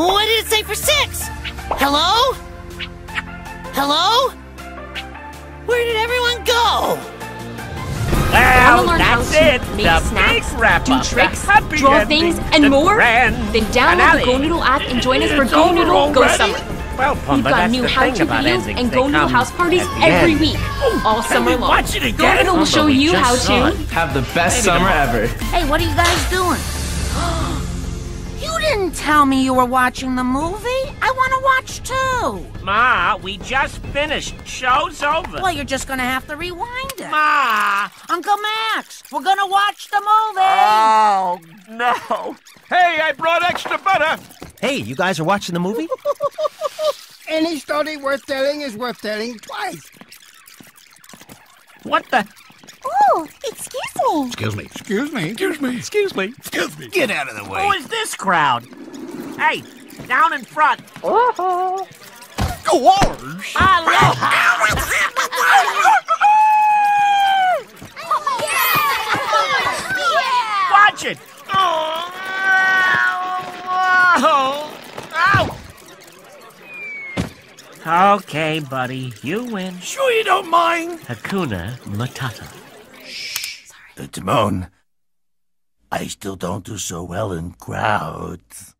What did it say for six? Hello? Hello? Where did everyone go? Well, learn how that's to it. make the snacks, big wrap do up, tricks, the happy draw ending, things, and the more? Then download finale. the GoNoodle app and join us for It's Go over Noodle Go already? Summer. Well, We've got that's new how-to videos and GoNoodle house parties every end. week, all summer long. Watch it again. GoNoodle will show we you how to. Have the best Maybe summer ever. Hey, what are you guys doing? You didn't tell me you were watching the movie. I want to watch too. Ma, we just finished. Show's over. Well, you're just gonna have to rewind it. Ma! Uncle Max, we're gonna watch the movie. Oh, no. Hey, I brought extra butter. Hey, you guys are watching the movie? Any story worth telling is worth telling twice. What the? Oh, excuse me. Excuse me. Excuse me. Excuse me. Excuse me. Excuse me. Get out of the way. Who is this crowd? Hey, down in front. Go ours. Watch it. Oh, Ow. Okay, buddy, you win. Sure you don't mind? Hakuna Matata. Uh, Timon, I still don't do so well in crowds.